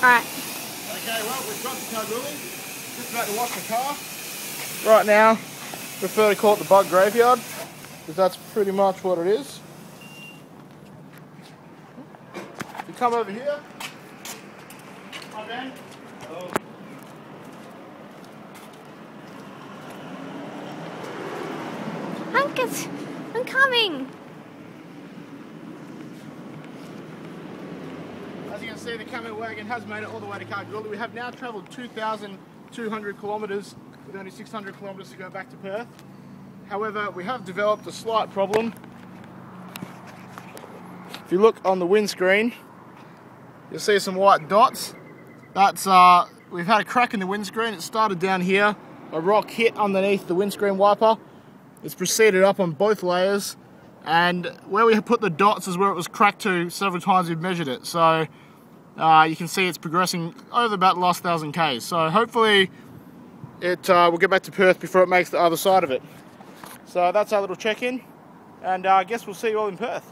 Alright. Okay, well, we've got the Kalgoorlie. Just about to wash the car. Right now, prefer to call it the bug graveyard, because that's pretty much what it is. If you come over here, hi Ben. Oh. Hunkus, I'm coming. As you can see, the camo wagon has made it all the way to Kalgoorlie. We have now travelled 2,200 kilometres with only 600 kilometres to go back to Perth. However, we have developed a slight problem. If you look on the windscreen, you'll see some white dots. That's uh, we've had a crack in the windscreen. It started down here. A rock hit underneath the windscreen wiper. It's proceeded up on both layers, and where we put the dots is where it was cracked to several times we've measured it. So uh, you can see it's progressing over about the last thousand k's. So hopefully it uh, will get back to Perth before it makes the other side of it. So that's our little check-in, and uh, I guess we'll see you all in Perth.